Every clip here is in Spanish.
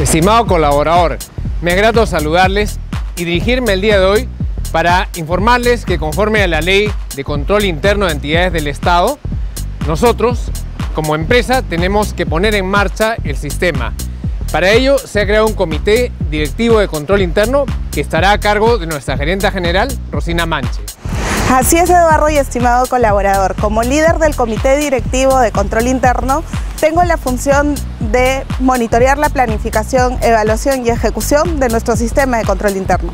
Estimado colaborador, me grato saludarles y dirigirme el día de hoy para informarles que conforme a la Ley de Control Interno de Entidades del Estado, nosotros, como empresa, tenemos que poner en marcha el sistema. Para ello se ha creado un comité directivo de control interno que estará a cargo de nuestra gerenta general, Rosina Manche. Así es, Eduardo y estimado colaborador. Como líder del Comité Directivo de Control Interno, tengo la función de monitorear la planificación, evaluación y ejecución de nuestro sistema de control interno.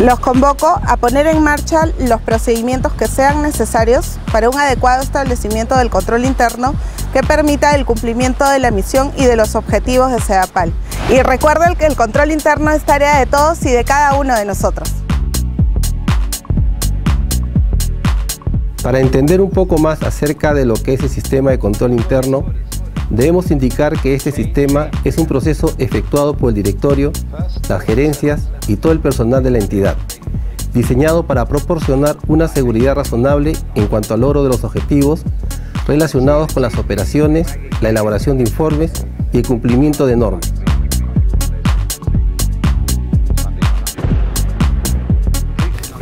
Los convoco a poner en marcha los procedimientos que sean necesarios para un adecuado establecimiento del control interno que permita el cumplimiento de la misión y de los objetivos de CEDAPAL. Y recuerden que el control interno es tarea de todos y de cada uno de nosotros. Para entender un poco más acerca de lo que es el sistema de control interno, debemos indicar que este sistema es un proceso efectuado por el directorio, las gerencias y todo el personal de la entidad, diseñado para proporcionar una seguridad razonable en cuanto al logro de los objetivos relacionados con las operaciones, la elaboración de informes y el cumplimiento de normas.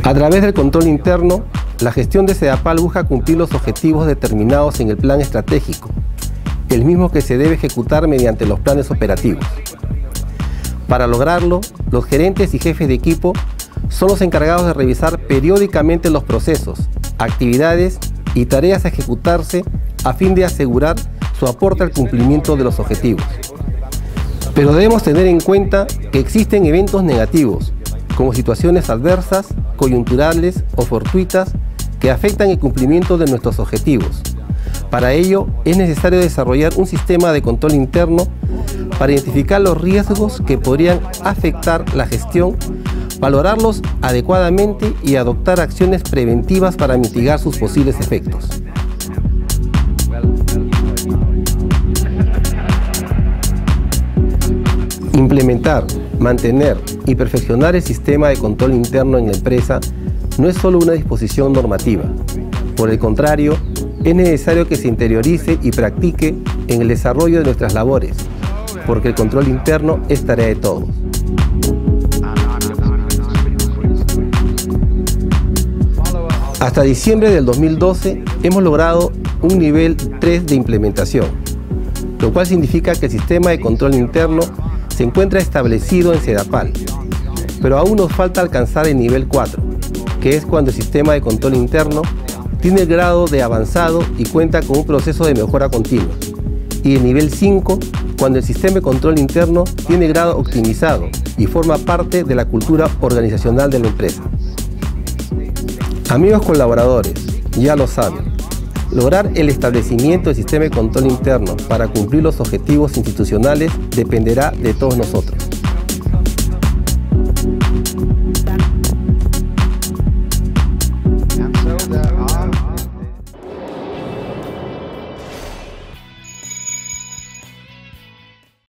A través del control interno, la gestión de SEDAPAL busca cumplir los objetivos determinados en el plan estratégico, el mismo que se debe ejecutar mediante los planes operativos. Para lograrlo, los gerentes y jefes de equipo son los encargados de revisar periódicamente los procesos, actividades y tareas a ejecutarse a fin de asegurar su aporte al cumplimiento de los objetivos. Pero debemos tener en cuenta que existen eventos negativos, como situaciones adversas, coyunturales o fortuitas que afectan el cumplimiento de nuestros objetivos. Para ello es necesario desarrollar un sistema de control interno para identificar los riesgos que podrían afectar la gestión, valorarlos adecuadamente y adoptar acciones preventivas para mitigar sus posibles efectos. Implementar, mantener y perfeccionar el sistema de control interno en la empresa no es solo una disposición normativa. Por el contrario, es necesario que se interiorice y practique en el desarrollo de nuestras labores, porque el control interno es tarea de todos. Hasta diciembre del 2012 hemos logrado un nivel 3 de implementación, lo cual significa que el sistema de control interno se encuentra establecido en CEDAPAL, pero aún nos falta alcanzar el nivel 4, que es cuando el sistema de control interno tiene el grado de avanzado y cuenta con un proceso de mejora continua. Y el nivel 5, cuando el sistema de control interno tiene grado optimizado y forma parte de la cultura organizacional de la empresa. Amigos colaboradores, ya lo saben, lograr el establecimiento del sistema de control interno para cumplir los objetivos institucionales dependerá de todos nosotros.